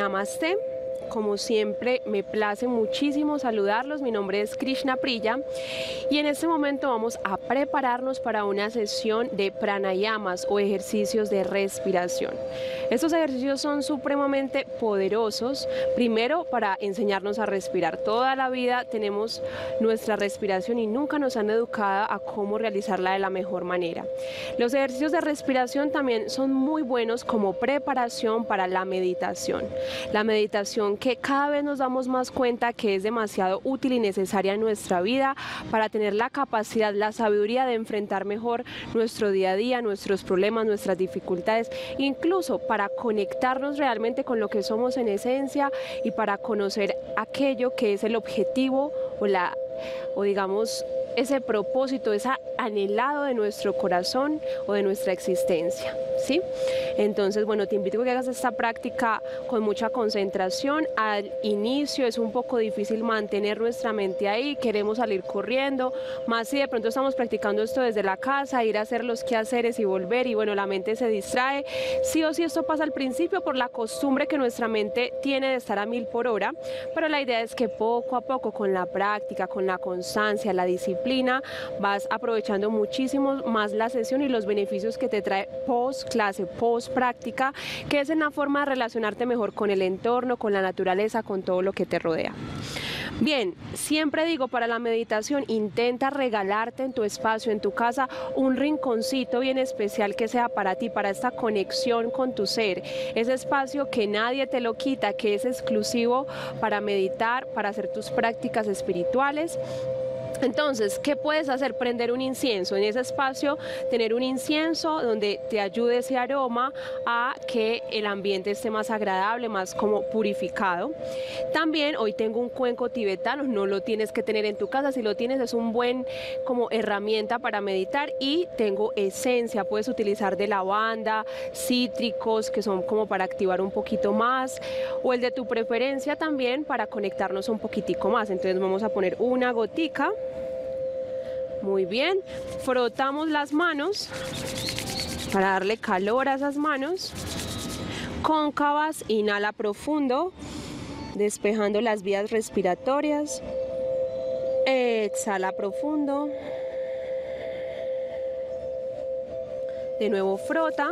Namaste. Como siempre, me place muchísimo saludarlos. Mi nombre es Krishna Priya y en este momento vamos a prepararnos para una sesión de pranayamas o ejercicios de respiración. Estos ejercicios son supremamente poderosos. Primero, para enseñarnos a respirar. Toda la vida tenemos nuestra respiración y nunca nos han educado a cómo realizarla de la mejor manera. Los ejercicios de respiración también son muy buenos como preparación para la meditación. La meditación que cada vez nos damos más cuenta que es demasiado útil y necesaria en nuestra vida para tener la capacidad, la sabiduría de enfrentar mejor nuestro día a día, nuestros problemas, nuestras dificultades, incluso para conectarnos realmente con lo que somos en esencia y para conocer aquello que es el objetivo o la o digamos ese propósito, ese anhelado de nuestro corazón o de nuestra existencia. ¿sí? Entonces, bueno, te invito a que hagas esta práctica con mucha concentración. Al inicio es un poco difícil mantener nuestra mente ahí, queremos salir corriendo, más si de pronto estamos practicando esto desde la casa, ir a hacer los quehaceres y volver y bueno, la mente se distrae. Sí o sí esto pasa al principio por la costumbre que nuestra mente tiene de estar a mil por hora, pero la idea es que poco a poco con la práctica, con la constancia, la disciplina, vas aprovechando muchísimo más la sesión y los beneficios que te trae post clase, post práctica, que es una forma de relacionarte mejor con el entorno, con la naturaleza, con todo lo que te rodea. Bien, siempre digo para la meditación, intenta regalarte en tu espacio, en tu casa, un rinconcito bien especial que sea para ti, para esta conexión con tu ser. Ese espacio que nadie te lo quita, que es exclusivo para meditar, para hacer tus prácticas espirituales entonces, ¿qué puedes hacer? Prender un incienso. En ese espacio, tener un incienso donde te ayude ese aroma a que el ambiente esté más agradable, más como purificado. También hoy tengo un cuenco tibetano, no lo tienes que tener en tu casa, si lo tienes es un buen como herramienta para meditar y tengo esencia, puedes utilizar de lavanda, cítricos que son como para activar un poquito más o el de tu preferencia también para conectarnos un poquitico más. Entonces vamos a poner una gotica muy bien, frotamos las manos para darle calor a esas manos. Cóncavas, inhala profundo, despejando las vías respiratorias. Exhala profundo. De nuevo frota.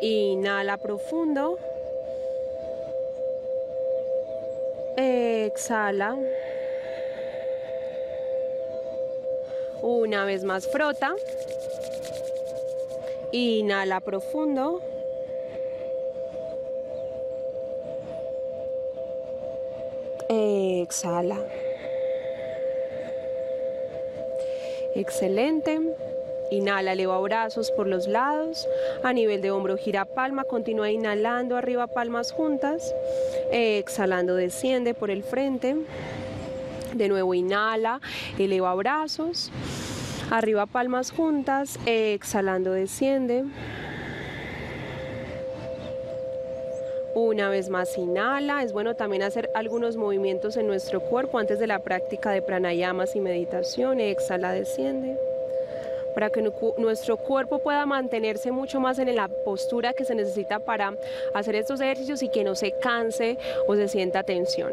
Inhala profundo. Exhala. Una vez más frota. Inhala profundo. Exhala. Excelente. Inhala, eleva brazos por los lados. A nivel de hombro gira palma. Continúa inhalando arriba palmas juntas. Exhalando desciende por el frente. De nuevo inhala, eleva brazos. Arriba palmas juntas, exhalando desciende. Una vez más inhala, es bueno también hacer algunos movimientos en nuestro cuerpo antes de la práctica de pranayamas y meditación. Exhala, desciende para que nuestro cuerpo pueda mantenerse mucho más en la postura que se necesita para hacer estos ejercicios y que no se canse o se sienta tensión.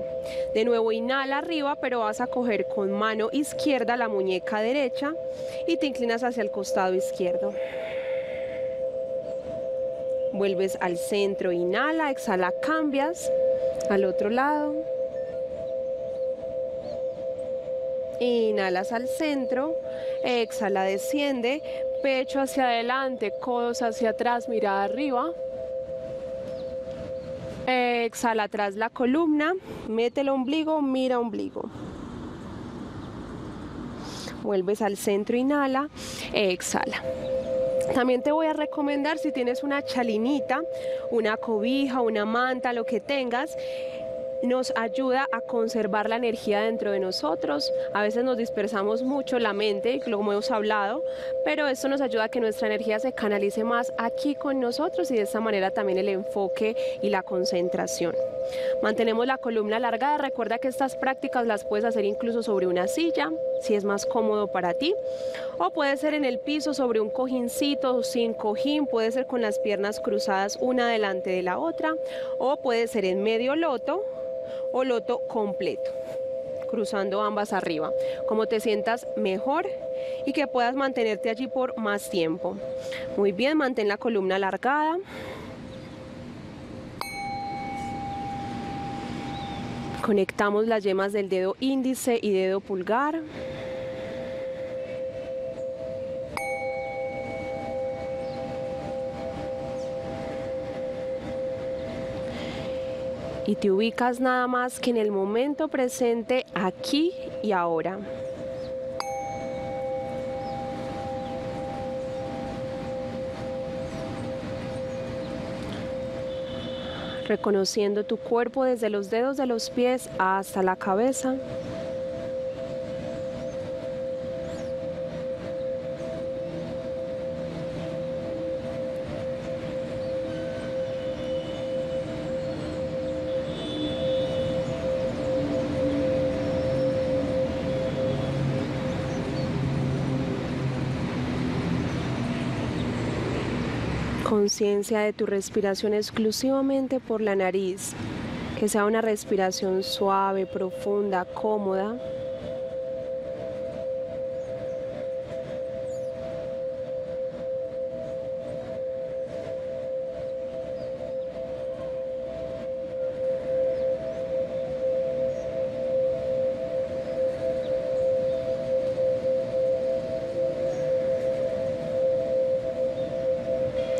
De nuevo, inhala arriba, pero vas a coger con mano izquierda la muñeca derecha y te inclinas hacia el costado izquierdo. Vuelves al centro, inhala, exhala, cambias al otro lado. Inhalas al centro, exhala, desciende, pecho hacia adelante, codos hacia atrás, mirada arriba. Exhala atrás la columna, mete el ombligo, mira ombligo. Vuelves al centro, inhala, exhala. También te voy a recomendar si tienes una chalinita, una cobija, una manta, lo que tengas, nos ayuda a conservar la energía dentro de nosotros. A veces nos dispersamos mucho la mente, como hemos hablado, pero esto nos ayuda a que nuestra energía se canalice más aquí con nosotros y de esta manera también el enfoque y la concentración. Mantenemos la columna alargada. Recuerda que estas prácticas las puedes hacer incluso sobre una silla si es más cómodo para ti. O puede ser en el piso sobre un cojincito sin cojín, puede ser con las piernas cruzadas una delante de la otra, o puede ser en medio loto o loto completo, cruzando ambas arriba, como te sientas mejor y que puedas mantenerte allí por más tiempo. Muy bien, mantén la columna alargada. Conectamos las yemas del dedo índice y dedo pulgar. Y te ubicas nada más que en el momento presente, aquí y ahora. reconociendo tu cuerpo desde los dedos de los pies hasta la cabeza. Conciencia de tu respiración exclusivamente por la nariz, que sea una respiración suave, profunda, cómoda.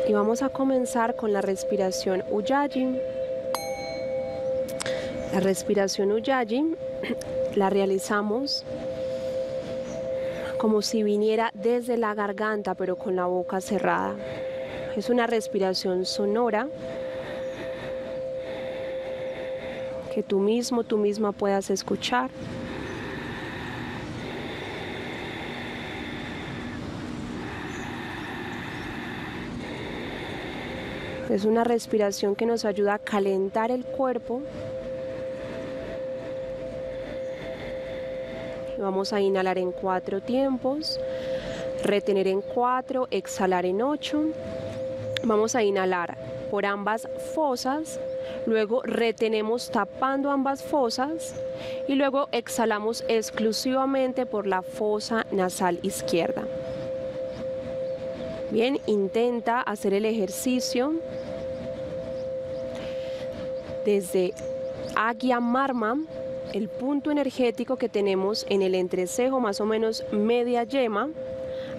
Y vamos a comenzar con la respiración Ujjayi. La respiración Ujjayi la realizamos como si viniera desde la garganta pero con la boca cerrada. Es una respiración sonora que tú mismo, tú misma puedas escuchar. Es una respiración que nos ayuda a calentar el cuerpo. Vamos a inhalar en cuatro tiempos, retener en cuatro, exhalar en ocho. Vamos a inhalar por ambas fosas, luego retenemos tapando ambas fosas y luego exhalamos exclusivamente por la fosa nasal izquierda. Bien, intenta hacer el ejercicio desde Agya Marma, el punto energético que tenemos en el entrecejo, más o menos media yema,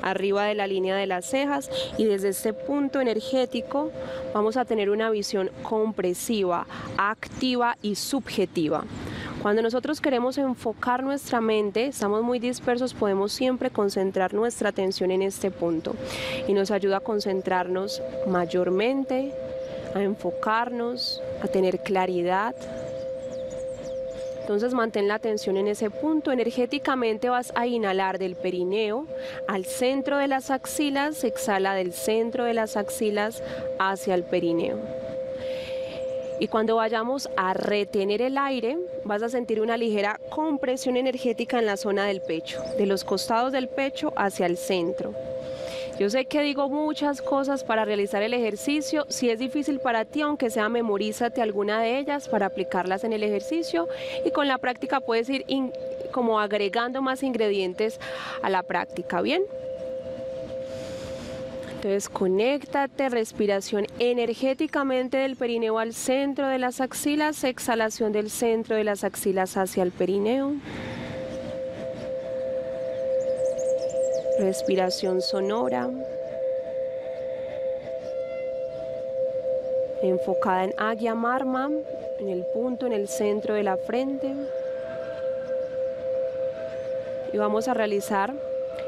arriba de la línea de las cejas y desde este punto energético vamos a tener una visión compresiva, activa y subjetiva. Cuando nosotros queremos enfocar nuestra mente, estamos muy dispersos, podemos siempre concentrar nuestra atención en este punto y nos ayuda a concentrarnos mayormente, a enfocarnos, a tener claridad. Entonces mantén la atención en ese punto. Energéticamente vas a inhalar del perineo al centro de las axilas, exhala del centro de las axilas hacia el perineo. Y cuando vayamos a retener el aire, vas a sentir una ligera compresión energética en la zona del pecho, de los costados del pecho hacia el centro. Yo sé que digo muchas cosas para realizar el ejercicio. Si es difícil para ti, aunque sea memorízate alguna de ellas para aplicarlas en el ejercicio y con la práctica puedes ir como agregando más ingredientes a la práctica, ¿bien? Entonces, conéctate, respiración energéticamente del perineo al centro de las axilas, exhalación del centro de las axilas hacia el perineo. Respiración sonora. Enfocada en Agya Marma, en el punto en el centro de la frente. Y vamos a realizar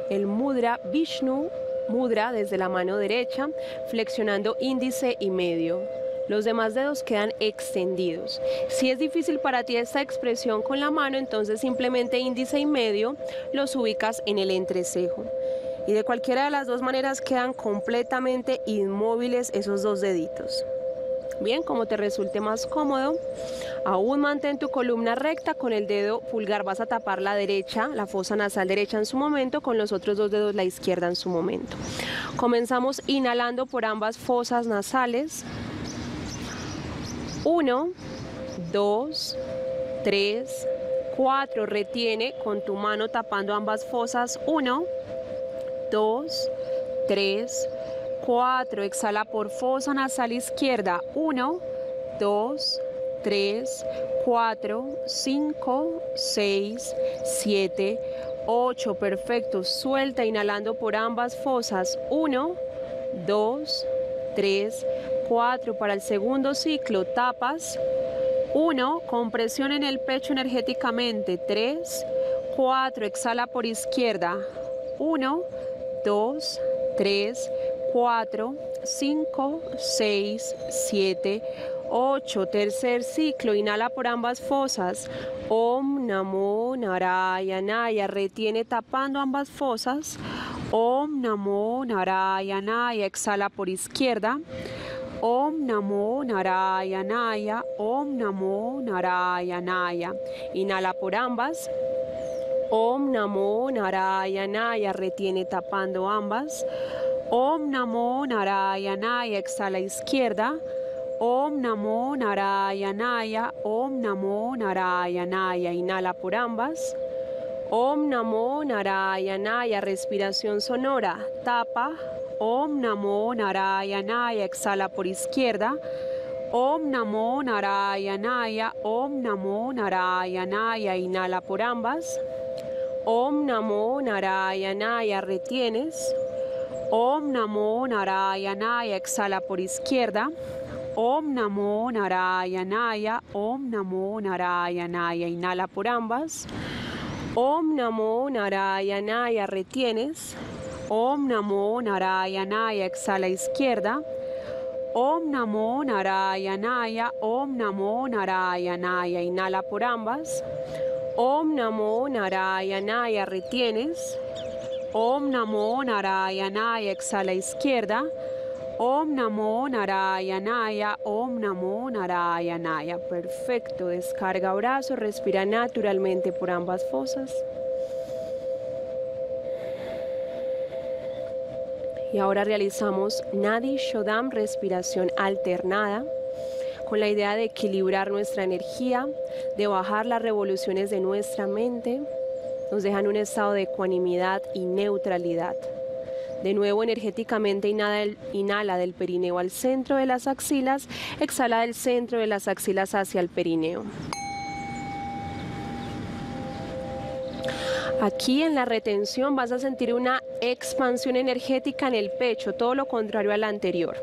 el Mudra Vishnu mudra desde la mano derecha, flexionando índice y medio. Los demás dedos quedan extendidos. Si es difícil para ti esta expresión con la mano, entonces simplemente índice y medio los ubicas en el entrecejo. Y de cualquiera de las dos maneras quedan completamente inmóviles esos dos deditos. Bien, como te resulte más cómodo. Aún mantén tu columna recta, con el dedo pulgar vas a tapar la derecha, la fosa nasal derecha en su momento, con los otros dos dedos la izquierda en su momento. Comenzamos inhalando por ambas fosas nasales. Uno, dos, tres, cuatro. Retiene con tu mano tapando ambas fosas. Uno, dos, tres, cuatro. Exhala por fosa nasal izquierda. Uno, dos, 3, 4, 5, 6, 7, 8. Perfecto. Suelta inhalando por ambas fosas. 1, 2, 3, 4. Para el segundo ciclo, tapas. 1. Compresión en el pecho energéticamente. 3, 4. Exhala por izquierda. 1, 2, 3, 4, 5, 6, 7, 8. Tercer ciclo. Inhala por ambas fosas. Om Namo Narayanaya. Retiene tapando ambas fosas. Om Namo Narayanaya. Exhala por izquierda. Om Namo Narayanaya. Om Namo Narayanaya. Inhala por ambas. Om Namo Narayanaya. Retiene tapando ambas. Om Namo Narayanaya. Exhala izquierda. Om Namo Narayanaya, Om Namo Narayanaya. Inhala por ambas. Om Namo Narayanaya, respiración sonora. Tapa. Om Namo Narayanaya, exhala por izquierda. Om Namo Narayanaya, Om Namo Narayanaya. Inhala por ambas. Om Namo Narayanaya, retienes. Om Namo Narayanaya, exhala por izquierda. Om Namo Narayanaya, Om Namo Narayanaya. Inhala por ambas. Om Namo Narayanaya, retienes. Om Namo Narayanaya, exhala izquierda. Om Namo Narayanaya, Om Namo Narayanaya. Inhala por ambas. Om Namo Narayanaya, retienes. Om Namo Narayanaya, exhala izquierda. Om Namo Narayanaya, Om Namo Narayanaya. Perfecto, descarga brazo, respira naturalmente por ambas fosas. Y ahora realizamos Nadi Shodam, respiración alternada, con la idea de equilibrar nuestra energía, de bajar las revoluciones de nuestra mente. Nos dejan un estado de ecuanimidad y neutralidad. De nuevo energéticamente inhala, del perineo al centro de las axilas, exhala del centro de las axilas hacia el perineo. Aquí en la retención vas a sentir una expansión energética en el pecho, todo lo contrario a la anterior.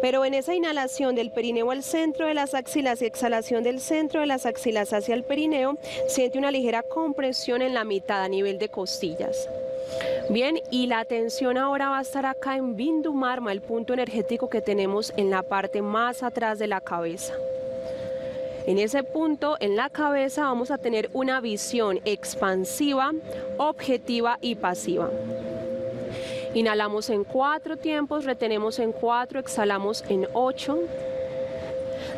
Pero en esa inhalación del perineo al centro de las axilas y exhalación del centro de las axilas hacia el perineo, siente una ligera compresión en la mitad a nivel de costillas. Bien, y la atención ahora va a estar acá en Bindu Marma, el punto energético que tenemos en la parte más atrás de la cabeza. En ese punto, en la cabeza, vamos a tener una visión expansiva, objetiva y pasiva. Inhalamos en cuatro tiempos, retenemos en cuatro, exhalamos en ocho.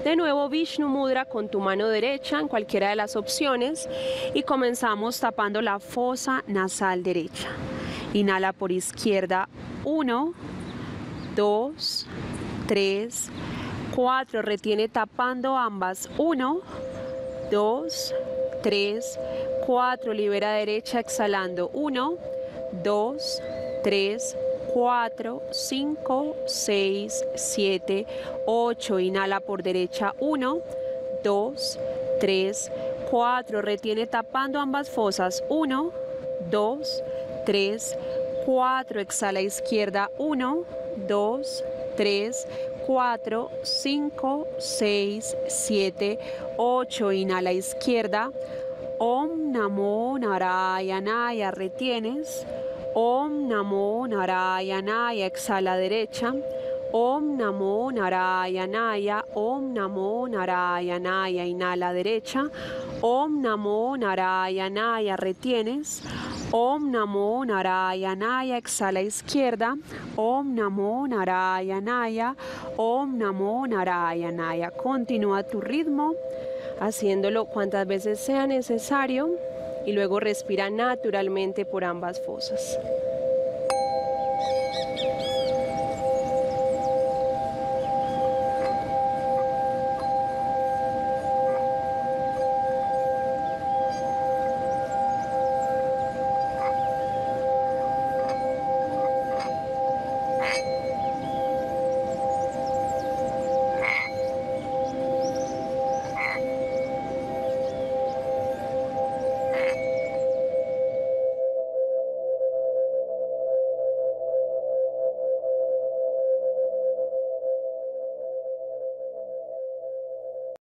De nuevo Vishnu Mudra con tu mano derecha en cualquiera de las opciones y comenzamos tapando la fosa nasal derecha. Inhala por izquierda 1, 2, 3, 4. Retiene tapando ambas. 1, 2, 3, 4. Libera derecha exhalando. 1, 2, 3, 4, 5, 6, 7, 8. Inhala por derecha. 1, 2, 3, 4. Retiene tapando ambas fosas. 1, 2, 3, 4, exhala izquierda, 1, 2, 3, 4, 5, 6, 7, 8, inhala izquierda, Om Namo Narayanaya, retienes, Om Namo Narayanaya, exhala derecha, Om Namo Narayanaya, Om Namo Narayanaya, inhala derecha, Om Namo Narayanaya, retienes, Om Namo Narayanaya, exhala izquierda. Om Namo Narayanaya, Om Namo Narayanaya. Continúa tu ritmo, haciéndolo cuantas veces sea necesario y luego respira naturalmente por ambas fosas.